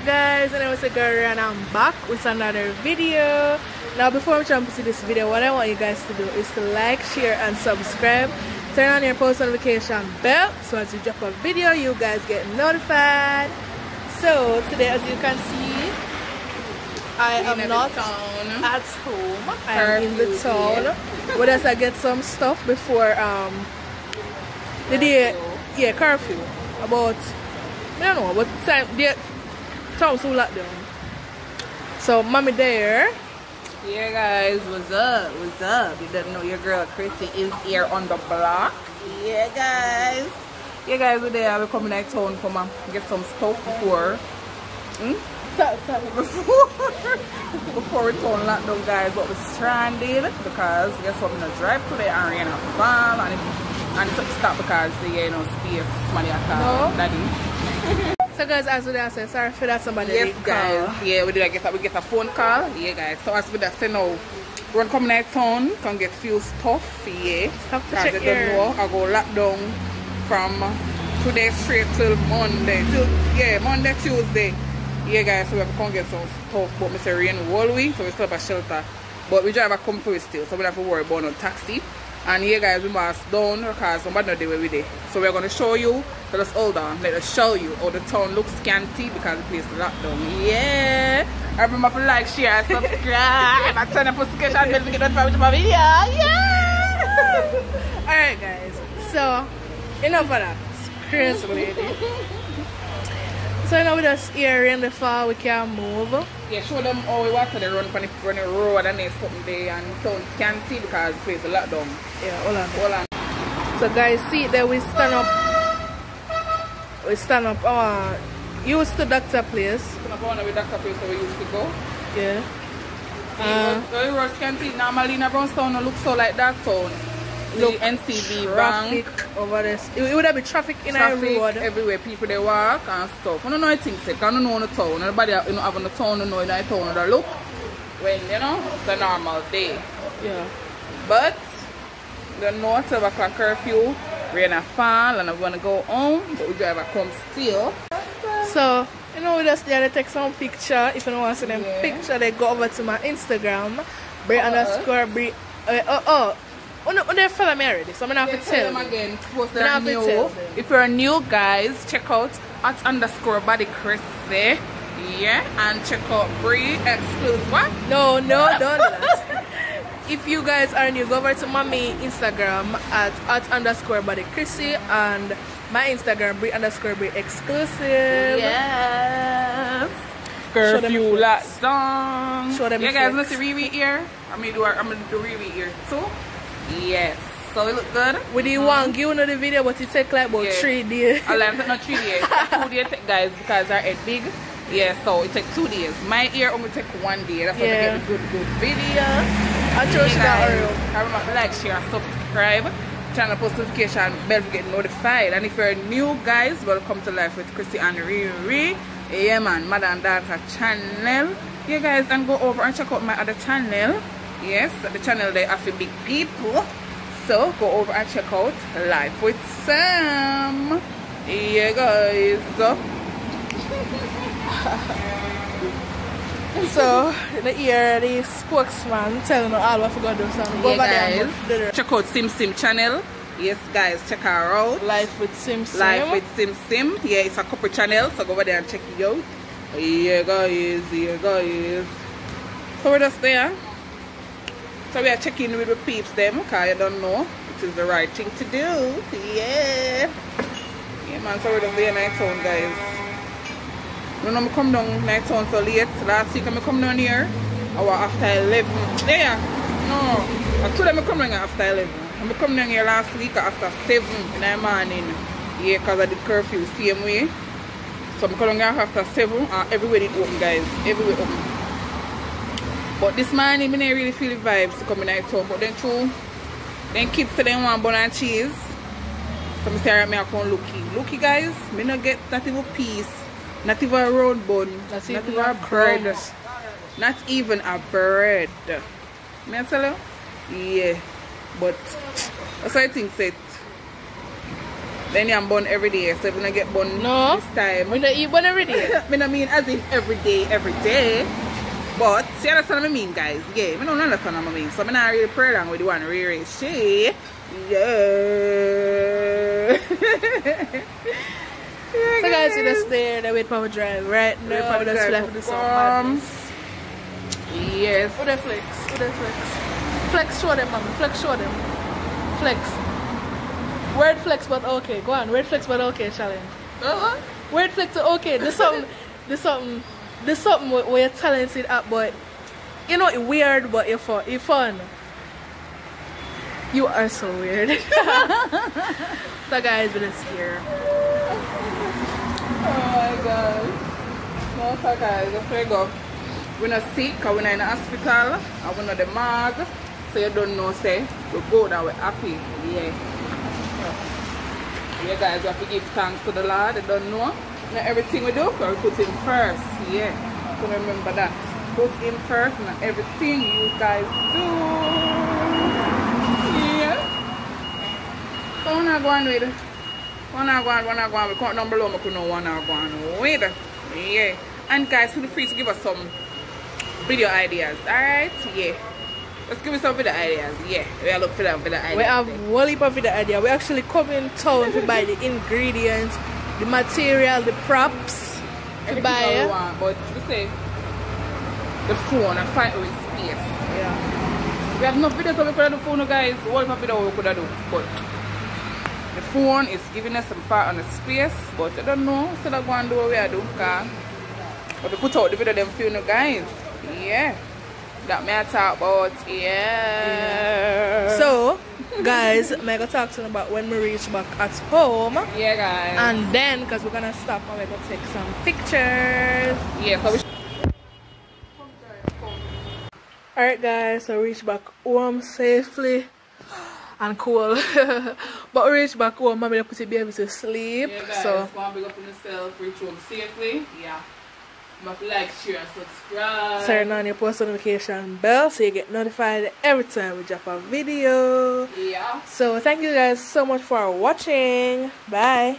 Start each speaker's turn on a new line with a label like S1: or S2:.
S1: up guys and I was a girl and I'm back with another video. Now before we jump into this video what I want you guys to do is to like share and subscribe. Turn on your post notification bell so as you drop a video you guys get notified. So today as you can see I am not at home. I am in the town but as I get some stuff before um the day yeah curfew about I don't know what time the so locked down. So mommy there.
S2: Yeah guys, what's up? What's up? You didn't know your girl Chrissy is here on the block. Yeah guys. Yeah guys, we're there. We're coming to town come and get some stuff before. Hmm? before before we turn lockdown guys but we're stranded because guess what I'm gonna drive today and rain out fall and it, and it's stop because they you know space money at no. daddy
S1: So guys, as we said, sorry for that somebody
S2: Yes guys, call. yeah, we did I get a, we get a phone call. Yeah guys, so as we that say now, we're coming out town, can get few stuff, yeah.
S1: Stuff to check
S2: don't know, I go lockdown from today straight till Monday, till, yeah, Monday, Tuesday. Yeah guys, so we have to come get some stuff, but Mr. Rain whole week, so we still have a shelter. But we drive a company still, so we don't have to worry about no taxi. And here guys, we must down because somebody the way we did. So we're gonna show you, so let's hold on, let us show you how the town looks scanty because the place is locked down. Yeah! Remember to like, share, and subscribe, and turn on notification bell to get notified with my video. Yeah!
S1: Alright guys, so enough of that. Crazy lady. So now we just here in the fall we can move.
S2: Yeah, show them how we walk to the run on the, run the road and there's something there and town scanty because the place is locked down.
S1: Yeah, hold on.
S2: Hold on.
S1: So guys see that we stand up we stand up uh used to doctor place.
S2: Stand up on the doctor place where we used to go.
S1: Yeah.
S2: Uh, the road scanty normally in Brown's Town don't look so like that town look NCB
S1: traffic
S2: bank
S1: over this. It, it would have been traffic in
S2: traffic
S1: road.
S2: everywhere. People they walk and stuff. I don't know I think. I don't know on the town. Nobody you know have on the town, you know in the town the look. When you know it's a normal day.
S1: Yeah.
S2: But the know 12 o'clock curfew, rain a fall and I'm gonna go home, but we drive a come still.
S1: So you know we just there to take some picture. If you don't want to see them
S2: Yeah.
S1: picture, they go over to my Instagram.
S2: Uh-huh.
S1: underscore Bray. Uh, oh, oh. Oh, no, oh, they follow me already, so I'm gonna have
S2: Yeah,
S1: to tell
S2: them
S1: them.
S2: again. Suppose
S1: I
S2: they're new.
S1: tell them.
S2: If you're new guys, check out at underscore body Chrissy. Yeah, and check out Bree exclusive. What?
S1: No, no, don't if you guys are new, go over to my Instagram at, at underscore body Chrissy and my Instagram Bray underscore Bray exclusive.
S2: Yes.
S1: Show them
S2: Curfew
S1: your
S2: lockdown.
S1: Show them
S2: Yeah, guys,
S1: flex.
S2: let's see Riri ear. I'm gonna do. I'm gonna do Riri ear too. Yes. So it look good.
S1: We didn't want to give another video, but it take like about
S2: Yeah.
S1: three days.
S2: I like not three days. two days, take, guys, because our head big. Yeah, so it take two days. My ear only take one day. That's why I get a good, good video.
S1: I chose
S2: Yeah,
S1: that
S2: guys,
S1: earlier.
S2: remember to like, share, subscribe. Channel post notification bell to get notified. And if you're new guys, welcome to Life with Chrissy and Riri. Yeah man, mother and daughter channel. Yeah guys, and go over and check out my other channel. Yes, the channel they have big people. So go over and check out Life with Sam. Yeah guys.
S1: So, the ear, the spokesman telling us all going to do. So, go
S2: Yeah
S1: over there
S2: guys.
S1: and do the
S2: Check out Sim Sim channel. Yes guys, check her out.
S1: life with Sim Sim.
S2: Live with Sim Sim. Yeah, it's a couple channel, so go over there and check it out. Yeah, guys, yeah, guys. So we're just there. So we are checking with the peeps them, because I don't know. It is the right thing to do. Yeah. Yeah, man, so we're there in night town, guys. Know, I come down night town so late. Last week, I come down here. Our after 11. Yeah, no. I told them I come down after 11. I come down here last week after 7 in the morning. Yeah, because of the curfew, same way. So I'm coming here after 7 and everywhere it open, guys. Everywhere open. But this morning, I didn't really feel the vibes to come in night town. But then true, then kids say they want bun and cheese. So I say, alright, me I come looky. Looky, guys, me not get not even piece. Not even a road bun.
S1: Not
S2: not
S1: even a
S2: bread.
S1: crumbs.
S2: Not even a bread. May I tell you? Yeah. But that's what I think said. Then you bun every day. So if don't get born
S1: No.
S2: this time.
S1: We don't eat bun every day.
S2: I mean, I mean, as in every day, every day. But, see, you understand what I mean, guys? Yeah, I don't understand what I mean. So, I'm not really pray along with the one really. She, yeah. yeah
S1: So guys, we just there, the wait for our drive right now. We
S2: the
S1: just
S2: to
S1: the
S2: come. Yes.
S1: Who the flex? Who the flex? Flex show them, man. Flex show them. Flex. Word flex but okay. Go on. Word flex but okay challenge.
S2: Uh-huh.
S1: Word flex but okay. There's something there's something there's something where you're talented at but you know it's weird but you're fun. You're fun. You are so weird. so guys, we're just here.
S2: Oh my god. No, so guys, where we go. We're not sick we're not in the hospital and we're not the morgue. So you don't know, say, we go that we're happy. Yeah. Yeah, guys, we have to give thanks to the Lord. You don't know. Not everything we do, we put Him first. Yeah. So remember that. Put Him first in everything you guys do. Yeah. So we're not going with it. One hour one, one hour one. We count down below, we could know one hour one. Wait. Yeah. And guys, feel free to give us some video ideas. Alright? Yeah. Let's give us some video ideas. Yeah. We are looking for them video ideas.
S1: We have one heap of the idea. We actually come in town to buy the ingredients, the material, the props to
S2: Everything
S1: buy.
S2: want, but we say the phone and fight with space.
S1: Yeah.
S2: We have no videos that we could do phone guys. What if video we could do? But the phone is giving us some far on the space, but I don't know. So that go and do what we are doing. But we put out the video them few no guys. Yeah. That may I talk about. Yeah.
S1: So, guys, I'm gonna talk to them about when we reach back at home.
S2: yeah guys.
S1: And then, because we're gonna stop and we're gonna take some pictures.
S2: yeah, so we
S1: Alright, guys, so reach back home safely and cool. but we reach back home, mommy put the baby to sleep.
S2: Yeah, guys,
S1: so,
S2: go and big up on yourself, reach home safely. Yeah. Like, share, and subscribe.
S1: turn on your post notification bell so you get notified every time we drop a video.
S2: Yeah.
S1: So, thank you guys so much for watching. Bye.